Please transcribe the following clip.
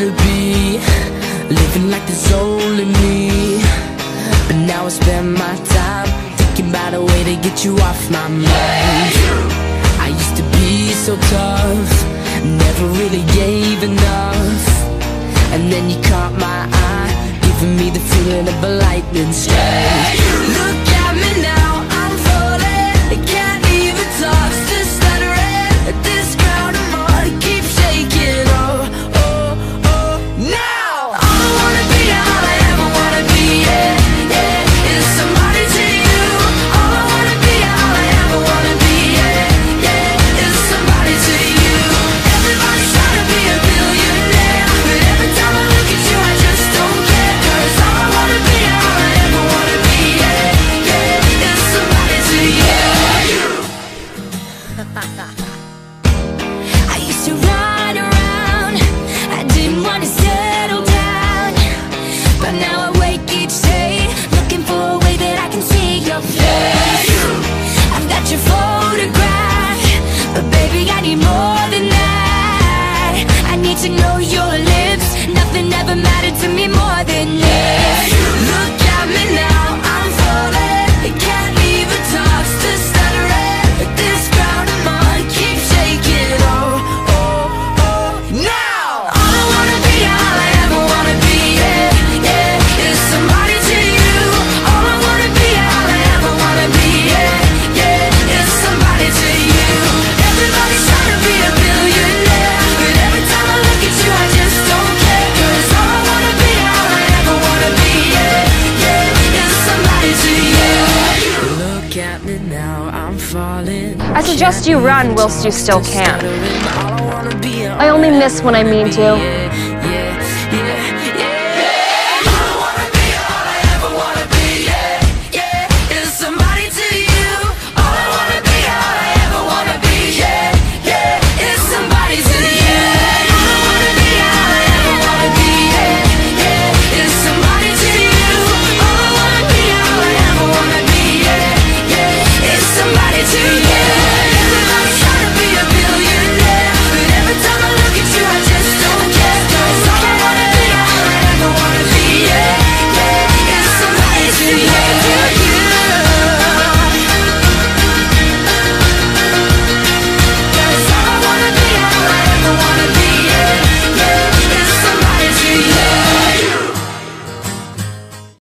wanna be Living like there's only me. But now I spend my time Thinking about a way to get you off my mind. I used to be so tough Never really gave enough. And then you caught my eye Giving me the feeling of a lightning strike. nothing ever mattered to me more than you. I suggest you run whilst you still can. I only miss when I mean to.